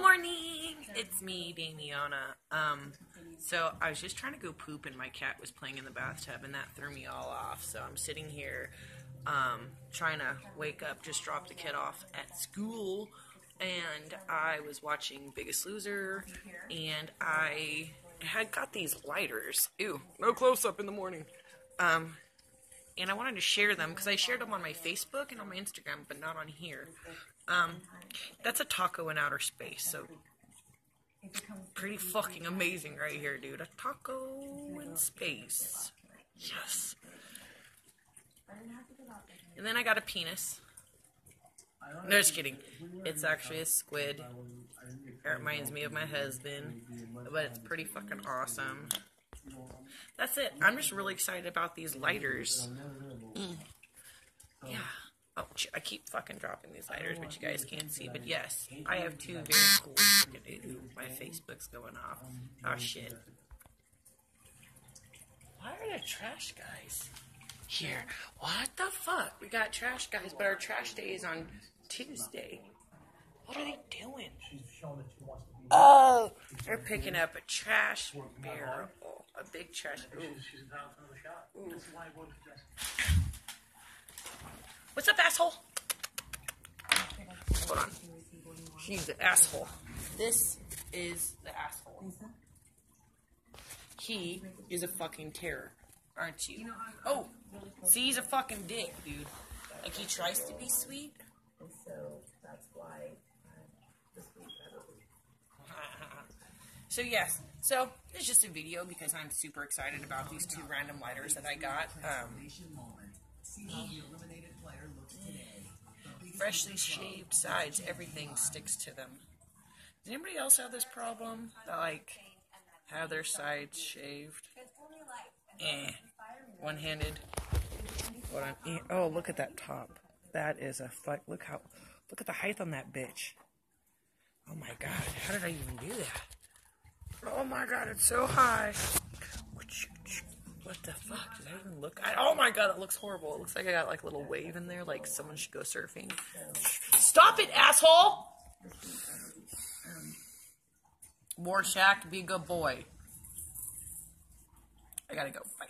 morning. It's me, Damiona. Um, so I was just trying to go poop, and my cat was playing in the bathtub, and that threw me all off. So I'm sitting here, um, trying to wake up. Just dropped the kid off at school, and I was watching Biggest Loser, and I had got these lighters. Ew, no close up in the morning. Um, and I wanted to share them because I shared them on my Facebook and on my Instagram, but not on here. Um, that's a taco in outer space, so pretty fucking amazing right here, dude. A taco in space. Yes. And then I got a penis. No, just kidding. It's actually a squid. It reminds me of my husband, but it's pretty fucking awesome. That's it. I'm just really excited about these lighters. Mm. Yeah. Oh, I keep fucking dropping these lighters, but you guys can't see. But yes, I have two very cool. Ooh, my Facebook's going off. Oh shit. Why are there trash guys here? What the fuck? We got trash guys, but our trash day is on Tuesday. What are they doing? Oh, they're picking up a trash barrel. A big trash. Ooh. Ooh. What's up, asshole? Hold on. He's the asshole. This is the asshole. He is a fucking terror, aren't you? Oh, see, he's a fucking dick, dude. Like, he tries to be sweet. And so that's why uh, this week So yes, so it's just a video because I'm super excited about these two random lighters that I got. Um, freshly shaved sides, everything sticks to them. Does anybody else have this problem? Like have their sides shaved? Eh. One-handed. Eh. Oh, look at that top. That is a fuck. Look how. Look at the height on that bitch. Oh my god. How did I even do that? Oh my god, it's so high. What the fuck? Did I even look? I, oh my god, it looks horrible. It looks like I got like a little wave in there, like someone should go surfing. Stop it, asshole! War Shack, be a good boy. I gotta go. Bye.